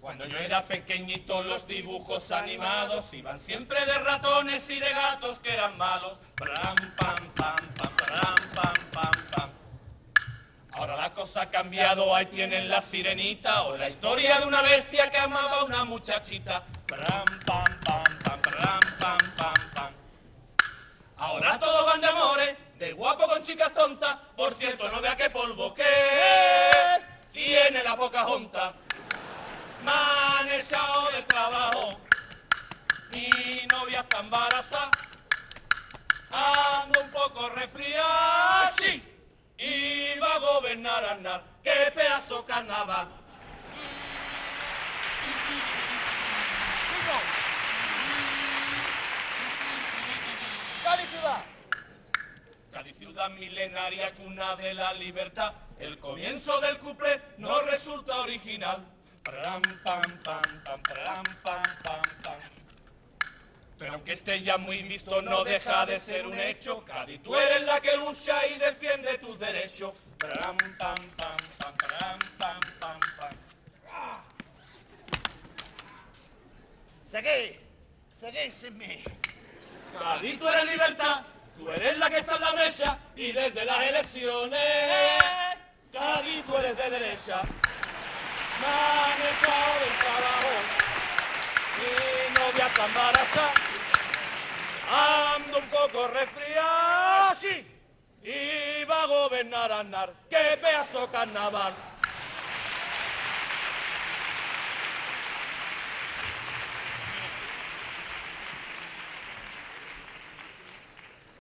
Cuando yo era pequeñito los dibujos animados iban siempre de ratones y de gatos que eran malos. Ahora la cosa ha cambiado, ahí tienen la sirenita o la historia de una bestia que amaba a una muchachita. Ahora todos van de amores, de guapo con chicas tontas. Por cierto, no vea qué polvo que la poca junta. Manejado del trabajo, mi novia está embarazada, ando un poco resfriada, sí, y va a gobernar andar, qué pedazo carnaval. Cádiz ciudad. Cádiz ciudad milenaria, cuna de la libertad, el comienzo del cuplé no original. Pam, pam, pam, pram, pam, pam, pam. Pero aunque esté ya muy visto, no deja de ser un hecho. Cádiz, tú eres la que lucha y defiende tus derechos. Pram, pam, pam, pam, pram, pam, pam, pam. Seguí. Seguí sin mí. Cádiz, tú eres libertad, tú eres la que está en la brecha y desde las elecciones, Cádiz, tú eres de derecha. Manejado del trabajo, mi novia está embarazada, ando un poco resfriada, sí, y va a gobernar Aznar, qué pedazo carnaval.